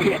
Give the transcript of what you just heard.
Bien.